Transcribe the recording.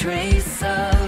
trace of